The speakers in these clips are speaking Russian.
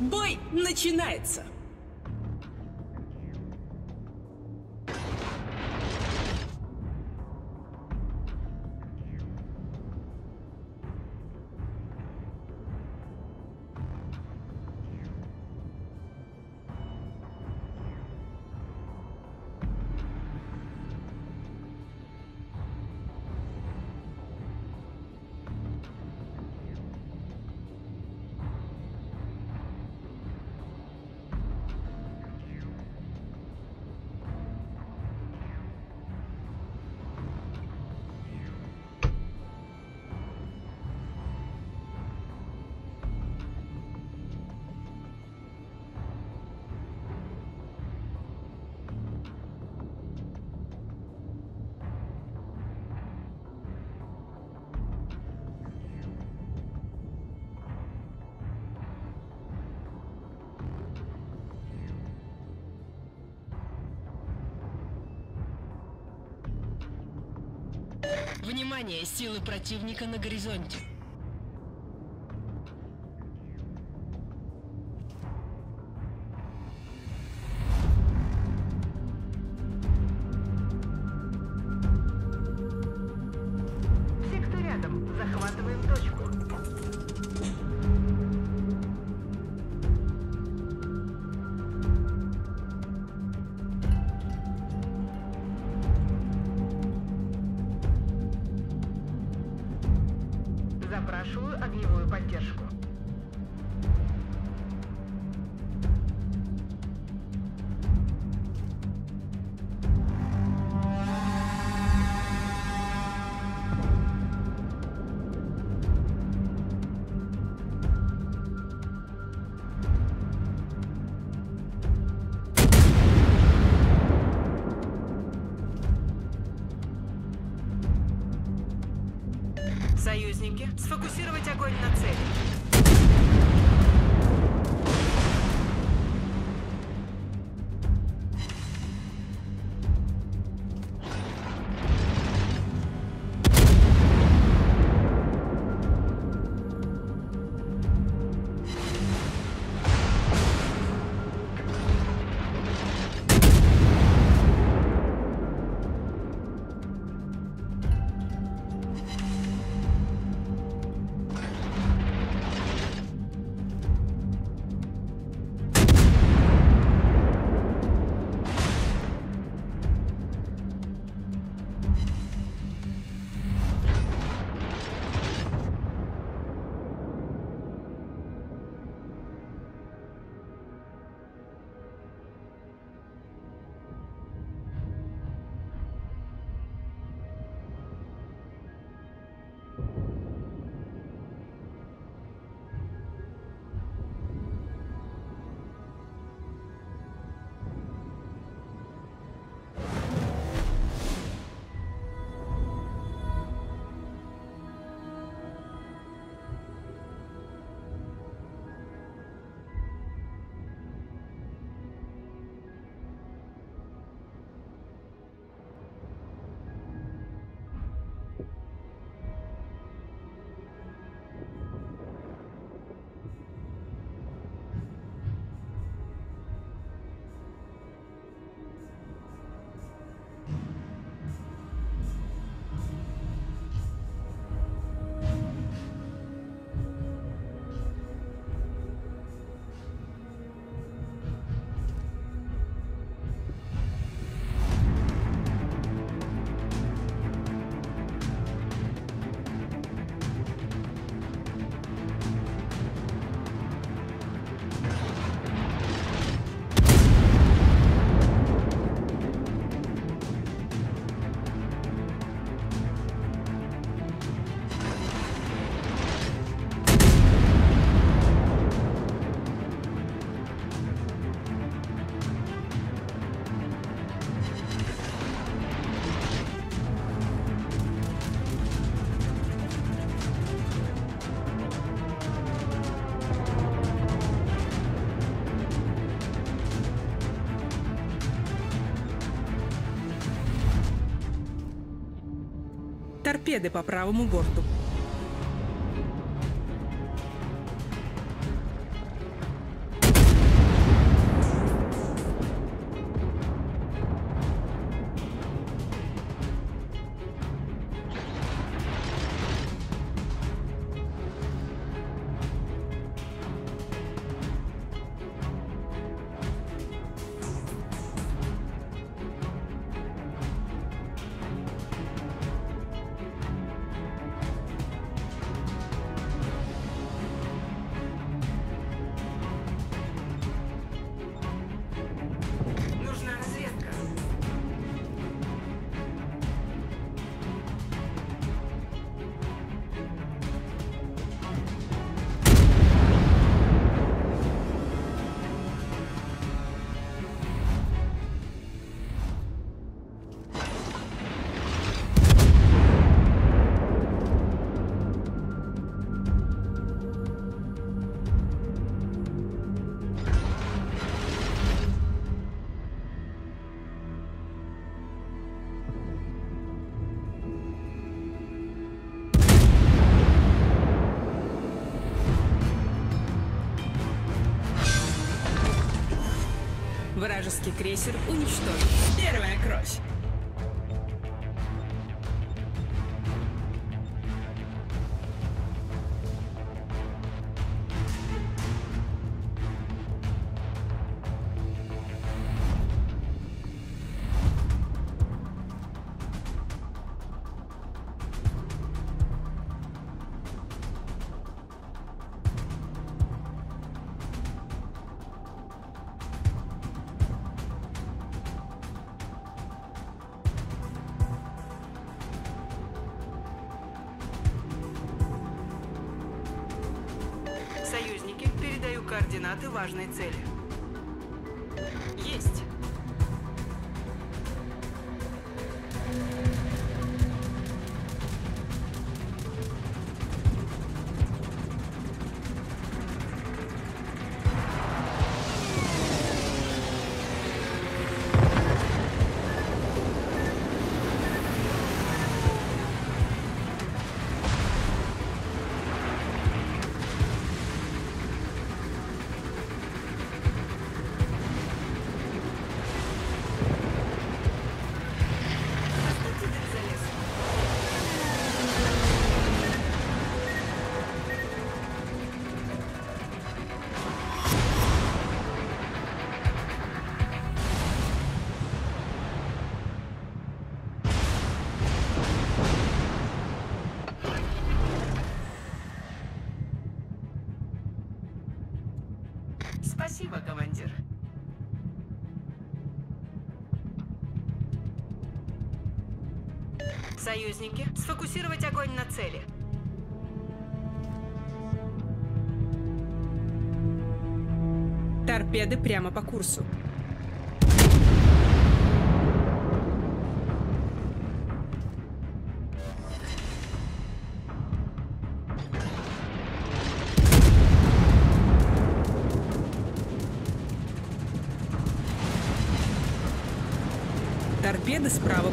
Бой начинается! Внимание, силы противника на горизонте. Запрашиваю огневую поддержку. Союзники, Торпеды по правому борту. Крейсер уничтожен. Первая кровь. Союзники, передаю координаты важной цели. Есть. Союзники, сфокусировать огонь на цели. Торпеды прямо по курсу. Торпеды справа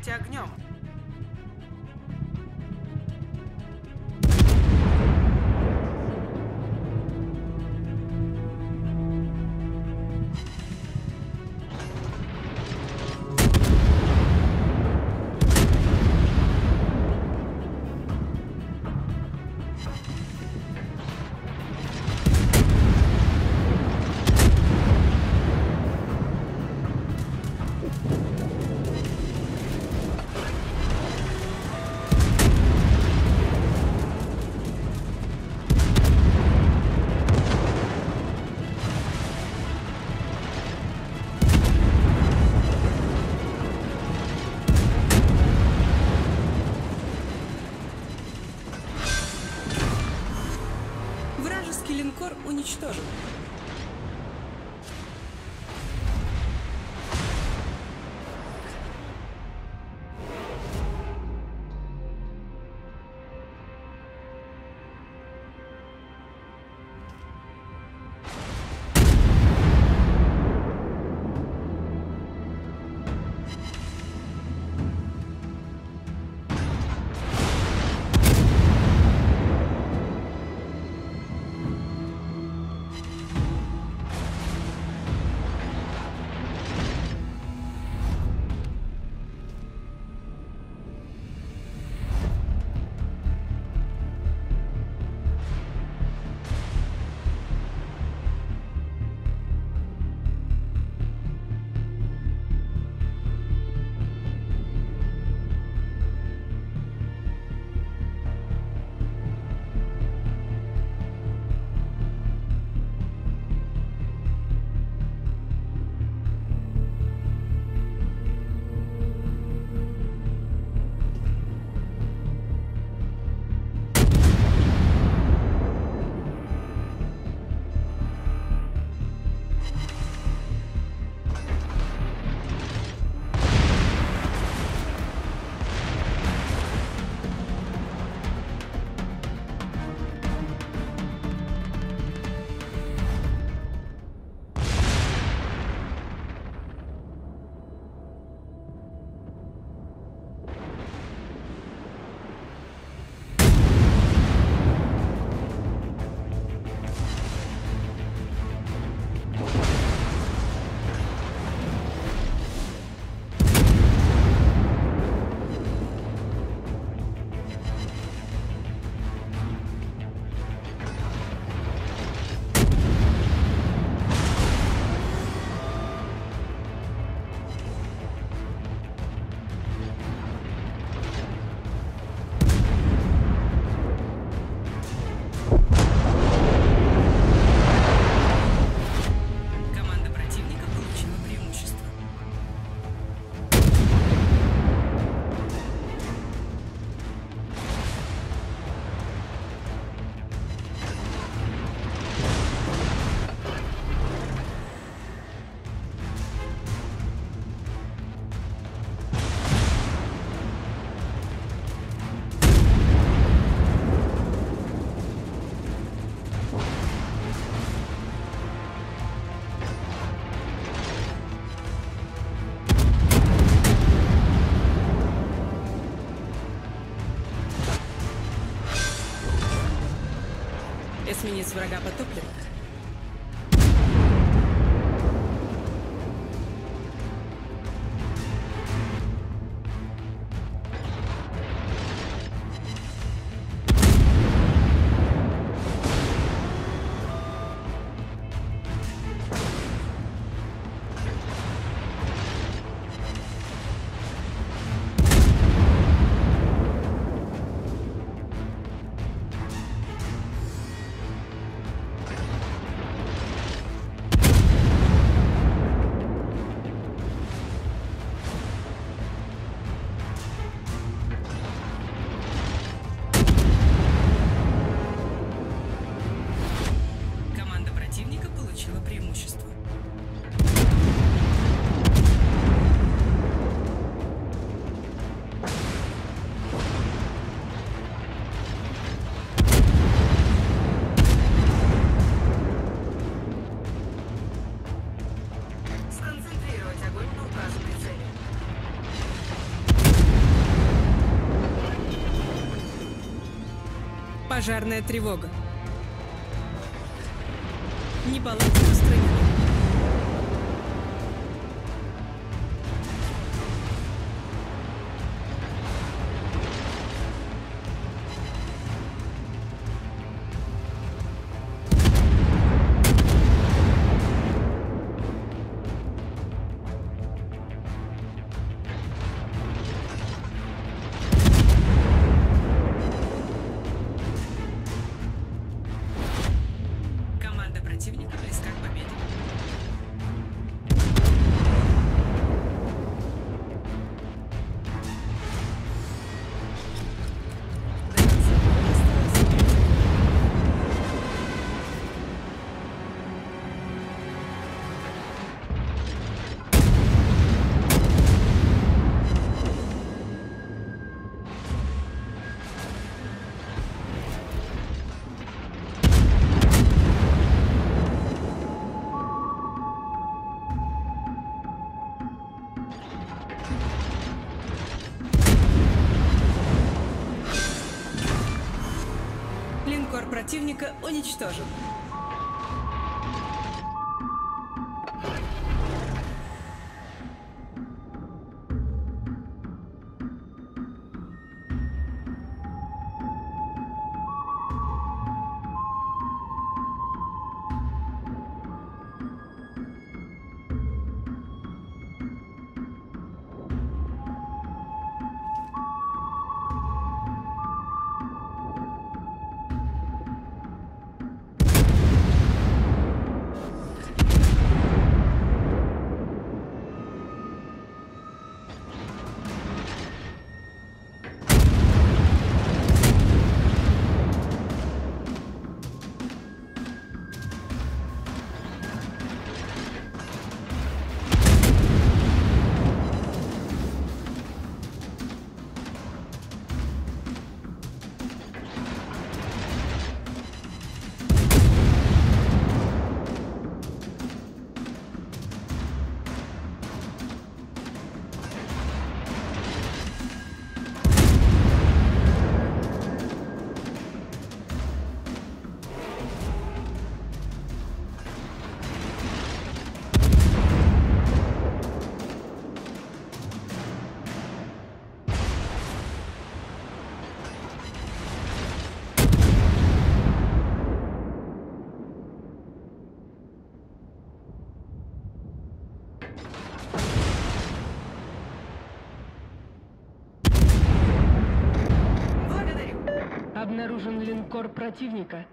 Поддержите огнем. Вражеский линкор уничтожен. Эсминец врага потоплен. Пожарная тревога. Неполадки устранены. Противника уничтожен. Обнаружен линкор противника.